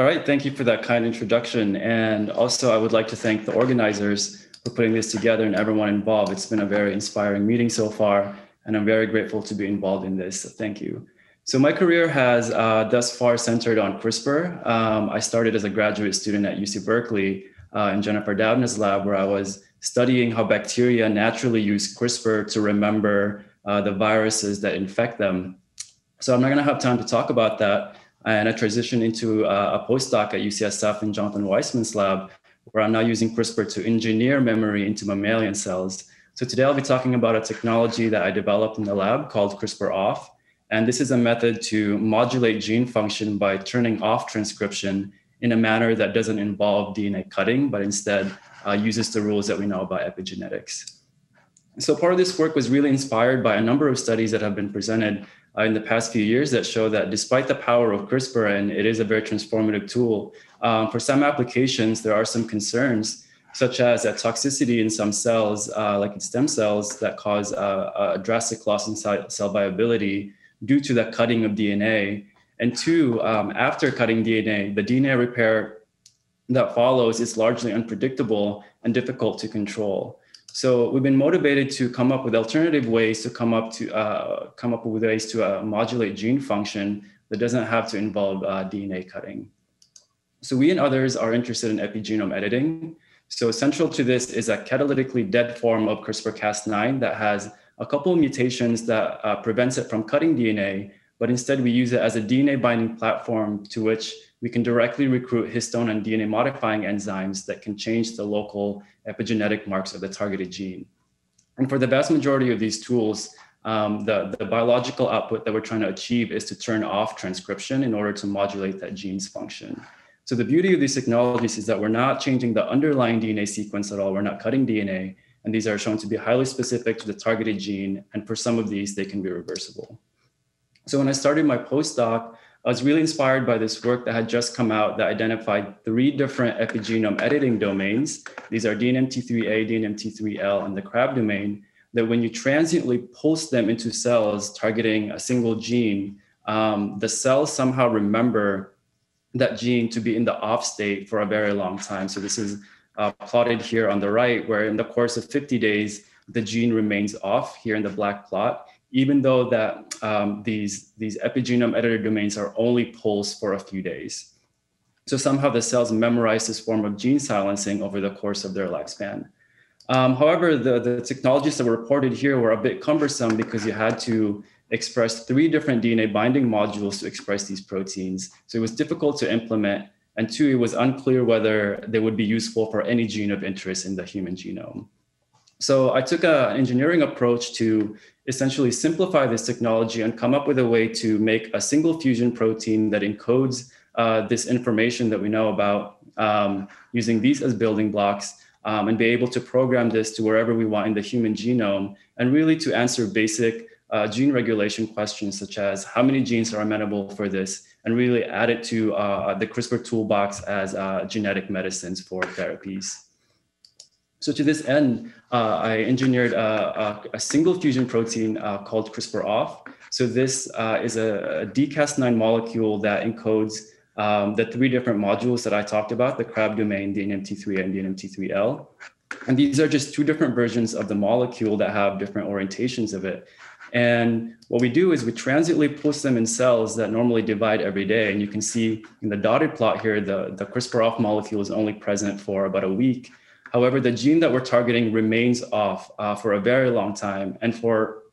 All right, thank you for that kind introduction. And also, I would like to thank the organizers for putting this together and everyone involved. It's been a very inspiring meeting so far, and I'm very grateful to be involved in this. So thank you. So my career has uh, thus far centered on CRISPR. Um, I started as a graduate student at UC Berkeley uh, in Jennifer Doudna's lab, where I was studying how bacteria naturally use CRISPR to remember uh, the viruses that infect them. So I'm not going to have time to talk about that. And I transitioned into uh, a postdoc at UCSF in Jonathan Weissman's lab, where I'm now using CRISPR to engineer memory into mammalian cells. So today I'll be talking about a technology that I developed in the lab called CRISPR off. And this is a method to modulate gene function by turning off transcription in a manner that doesn't involve DNA cutting, but instead uh, uses the rules that we know about epigenetics. So part of this work was really inspired by a number of studies that have been presented uh, in the past few years that show that despite the power of CRISPR, and it is a very transformative tool, um, for some applications, there are some concerns, such as a toxicity in some cells, uh, like in stem cells, that cause uh, a drastic loss in cell viability due to the cutting of DNA. And two, um, after cutting DNA, the DNA repair that follows is largely unpredictable and difficult to control. So we've been motivated to come up with alternative ways to come up to uh, come up with ways to uh, modulate gene function that doesn't have to involve uh, DNA cutting. So we and others are interested in epigenome editing. So central to this is a catalytically dead form of CRISPR-Cas9 that has a couple of mutations that uh, prevents it from cutting DNA, but instead we use it as a DNA binding platform to which we can directly recruit histone and DNA modifying enzymes that can change the local epigenetic marks of the targeted gene. And for the vast majority of these tools, um, the, the biological output that we're trying to achieve is to turn off transcription in order to modulate that gene's function. So the beauty of these technologies is that we're not changing the underlying DNA sequence at all. We're not cutting DNA. And these are shown to be highly specific to the targeted gene. And for some of these, they can be reversible. So when I started my postdoc, I was really inspired by this work that had just come out that identified three different epigenome editing domains. These are DNMT3A, DNMT3L, and the CRAB domain, that when you transiently pulse them into cells targeting a single gene, um, the cells somehow remember that gene to be in the off state for a very long time. So this is uh, plotted here on the right, where in the course of 50 days, the gene remains off here in the black plot even though that um, these, these epigenome editor domains are only pulsed for a few days. So somehow the cells memorize this form of gene silencing over the course of their lifespan. Um, however, the, the technologies that were reported here were a bit cumbersome because you had to express three different DNA binding modules to express these proteins. So it was difficult to implement. And two, it was unclear whether they would be useful for any gene of interest in the human genome. So I took an engineering approach to essentially simplify this technology and come up with a way to make a single fusion protein that encodes uh, this information that we know about um, using these as building blocks um, and be able to program this to wherever we want in the human genome and really to answer basic uh, gene regulation questions such as how many genes are amenable for this and really add it to uh, the CRISPR toolbox as uh, genetic medicines for therapies. So to this end, uh, I engineered a, a, a, single fusion protein uh, called CRISPR-off. So this uh, is a, a dCas9 molecule that encodes um, the three different modules that I talked about, the CRAB domain, the NMT3 and the NMT3L. And these are just two different versions of the molecule that have different orientations of it. And what we do is we transiently pulse them in cells that normally divide every day. And you can see in the dotted plot here, the, the CRISPR-off molecule is only present for about a week. However, the gene that we're targeting remains off uh, for a very long time. And for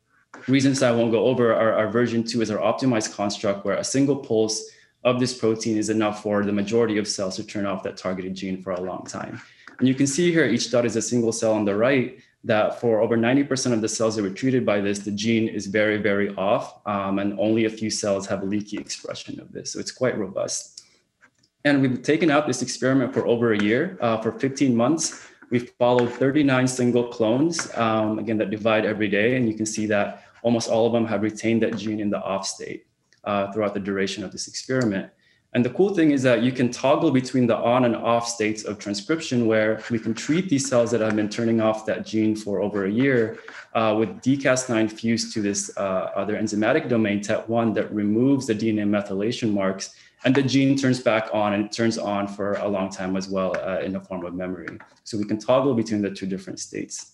reasons I won't go over, our, our version two is our optimized construct where a single pulse of this protein is enough for the majority of cells to turn off that targeted gene for a long time. And you can see here, each dot is a single cell on the right that for over 90% of the cells that were treated by this, the gene is very, very off, um, and only a few cells have a leaky expression of this. So it's quite robust. And we've taken out this experiment for over a year, uh, for 15 months. We've followed 39 single clones, um, again, that divide every day. And you can see that almost all of them have retained that gene in the off state uh, throughout the duration of this experiment. And the cool thing is that you can toggle between the on and off states of transcription where we can treat these cells that have been turning off that gene for over a year uh, with DCAS9 fused to this uh, other enzymatic domain, TET1, that removes the DNA methylation marks. And the gene turns back on and turns on for a long time as well uh, in the form of memory. So we can toggle between the two different states.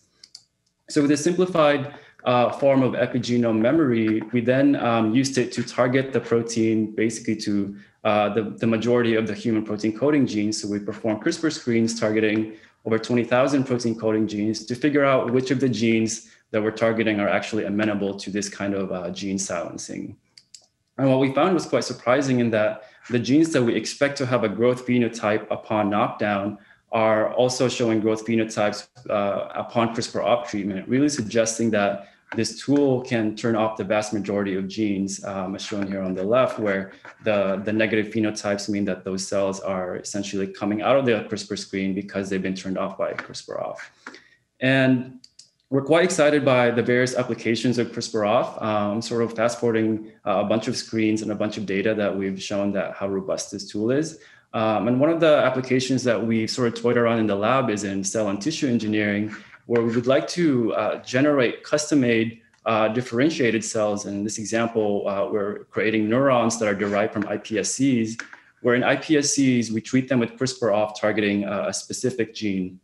So with a simplified uh, form of epigenome memory, we then um, used it to target the protein basically to uh, the, the majority of the human protein coding genes. So we performed CRISPR screens targeting over 20,000 protein coding genes to figure out which of the genes that we're targeting are actually amenable to this kind of uh, gene silencing. And what we found was quite surprising in that the genes that we expect to have a growth phenotype upon knockdown are also showing growth phenotypes uh, upon CRISPR op treatment, really suggesting that this tool can turn off the vast majority of genes, um, as shown here on the left, where the, the negative phenotypes mean that those cells are essentially coming out of the CRISPR screen because they've been turned off by CRISPR off. And we're quite excited by the various applications of CRISPR off, um, sort of fast forwarding uh, a bunch of screens and a bunch of data that we've shown that how robust this tool is. Um, and one of the applications that we've sort of toyed around in the lab is in cell and tissue engineering, where we would like to uh, generate custom-made uh, differentiated cells. And in this example, uh, we're creating neurons that are derived from iPSCs, where in iPSCs, we treat them with CRISPR-off targeting a specific gene.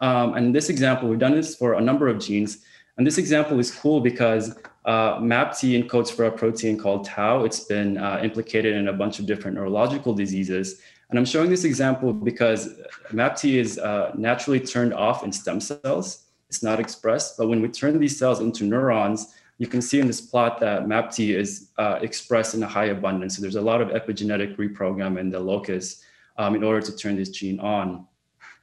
Um, and this example, we've done this for a number of genes. And this example is cool because uh, MAPT encodes for a protein called tau. It's been uh, implicated in a bunch of different neurological diseases. And I'm showing this example because MAPT is uh, naturally turned off in stem cells. It's not expressed, but when we turn these cells into neurons, you can see in this plot that MAPT is uh, expressed in a high abundance. So there's a lot of epigenetic reprogram in the locus um, in order to turn this gene on.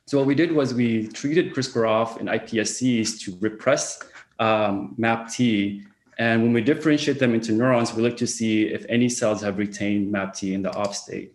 So what we did was we treated CRISPR off in iPSCs to repress um, MAPT. And when we differentiate them into neurons, we look to see if any cells have retained MAPT in the off state.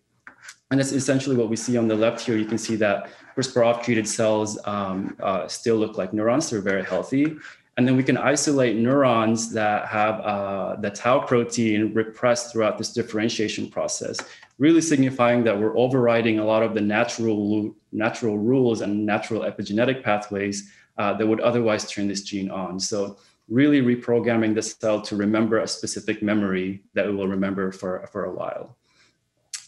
And that's essentially what we see on the left here. You can see that CRISPR off treated cells um, uh, still look like neurons. They're very healthy. And then we can isolate neurons that have uh, the tau protein repressed throughout this differentiation process, really signifying that we're overriding a lot of the natural, natural rules and natural epigenetic pathways uh, that would otherwise turn this gene on. So really reprogramming the cell to remember a specific memory that it will remember for, for a while.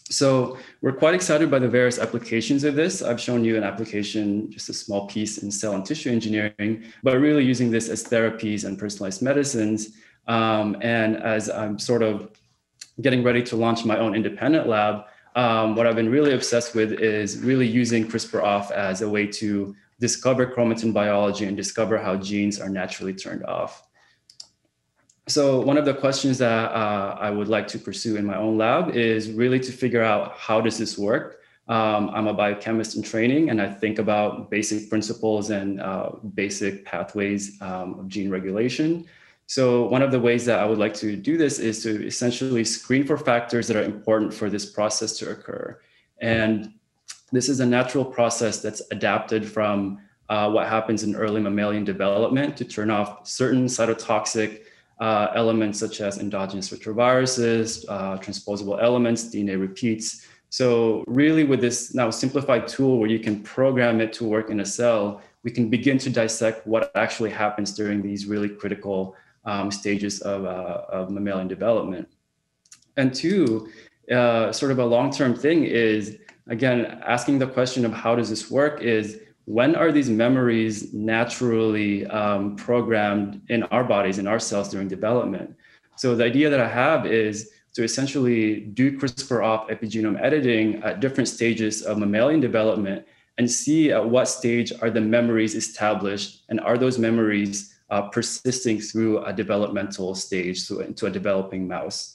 So we're quite excited by the various applications of this. I've shown you an application, just a small piece in cell and tissue engineering, but really using this as therapies and personalized medicines. Um, and as I'm sort of getting ready to launch my own independent lab, um, what I've been really obsessed with is really using CRISPR off as a way to discover chromatin biology and discover how genes are naturally turned off so one of the questions that uh, I would like to pursue in my own lab is really to figure out how does this work. Um, I'm a biochemist in training, and I think about basic principles and uh, basic pathways um, of gene regulation. So one of the ways that I would like to do this is to essentially screen for factors that are important for this process to occur. And this is a natural process that's adapted from uh, what happens in early mammalian development to turn off certain cytotoxic uh, elements such as endogenous retroviruses, uh, transposable elements, DNA repeats. So really with this now simplified tool where you can program it to work in a cell, we can begin to dissect what actually happens during these really critical um, stages of, uh, of, mammalian development. And two, uh, sort of a long-term thing is, again, asking the question of how does this work is, when are these memories naturally um, programmed in our bodies, in our cells during development? So the idea that I have is to essentially do CRISPR off epigenome editing at different stages of mammalian development and see at what stage are the memories established and are those memories uh, persisting through a developmental stage, so into a developing mouse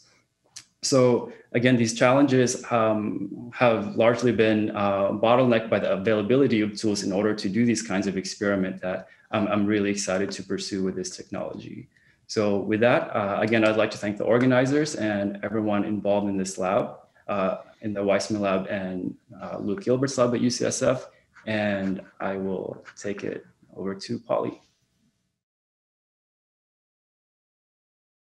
so again, these challenges um, have largely been uh, bottlenecked by the availability of tools in order to do these kinds of experiment that um, I'm really excited to pursue with this technology. So with that, uh, again, I'd like to thank the organizers and everyone involved in this lab, uh, in the Weissman lab and uh, Luke Gilbert's lab at UCSF. And I will take it over to Polly.